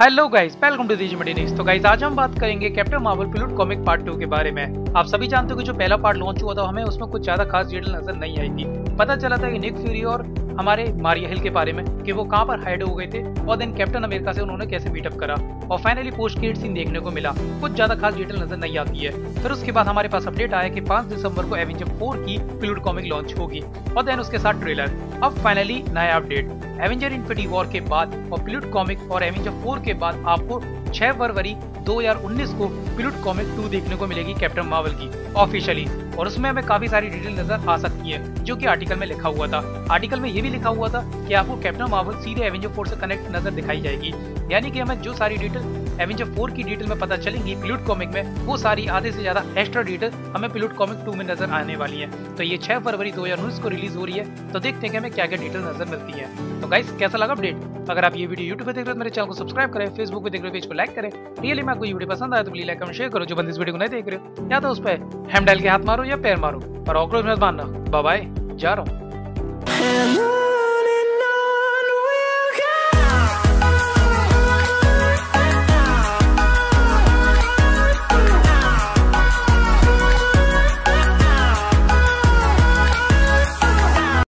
Hello guys welcome to DG news तो guys आज हम बात करेंगे Captain Marvel pilot comic part two के बारे में। आप सभी जानते हो कि जो पहला पार्ट लॉन्च हुआ था, हमें उसमें कुछ ज़्यादा खास डिटेल नज़र नहीं आई थी। पता चला था कि निक फ्यूरी और हमारे मारिया हिल के बारे में कि वो कहाँ पर हाइड हो गए थे और देन कैप्टन अमेरिका से उन्होंने कैसे मीटअप करा। और फाइनली पोस्ट क्रेडिट सीन देखने को मिला। कुछ ज़्यादा खास डिटेल नज़र नहीं आती है। फिर उसके बाद हमारे पास अपडेट आया कि 5 दिसंबर को एवेंजर 4 की पिलुट कॉमिक लॉन्च होगी। और देन उसके साथ ट्रेलर अब फाइनली नया अपडेट एवेंजर इन्फिनिटी वॉर के बाद और पिलुट कॉमिक और एवेंजर 4 के बाद आपको 6 फरवरी 2019 को पिलुट कॉमिक 2 देखने को मिलेगी कैप्टन मार्वल की ऑफिशियली और उसमें हमें काफ़ी सारी डिटेल नज़र आ सकती है, जो कि आर्टिकल में लिखा हुआ था। आर्टिकल में ये भी लिखा हुआ था कि आपको कैप्टन मार्वल सीधे एवेंजर फोर से कनेक्ट नज़र दिखाई जाएगी। यानी कि हमें जो सारी डिटेल एवेंजर फोर की डिटेल में पता चलेंगी पिलुट कॉमिक में, वो सारी आधे से ज़्यादा एक्स्ट्रा डिटेल हमें पिलुट कॉमिक टू में नज़र आने वाली है। तो ये छह फरवरी 2019 को रिलीज़ हो रही है तो देखते हैं हमें क्या क्या डिटेल नज़र मिलती है। तो गाइस कैसा लगा अपडेट अगर आप ये वीडियो यूट्यूब पे देख रहे हो तो मेरे चैनल को सब्सक्राइब करें फेसबुक पे देख रहे हो पेज को लाइक करें। रियली मैं आपको वीडियो पसंद आए तो प्लीज़ लाइक एंड शेयर करो जो बंद इस वीडियो को नहीं देख रहे हो। या तो उस पर हैंडल के हाथ मारो या पैर मारो। और ऑक्रोच मत मानना। बाय जा रहा हूँ।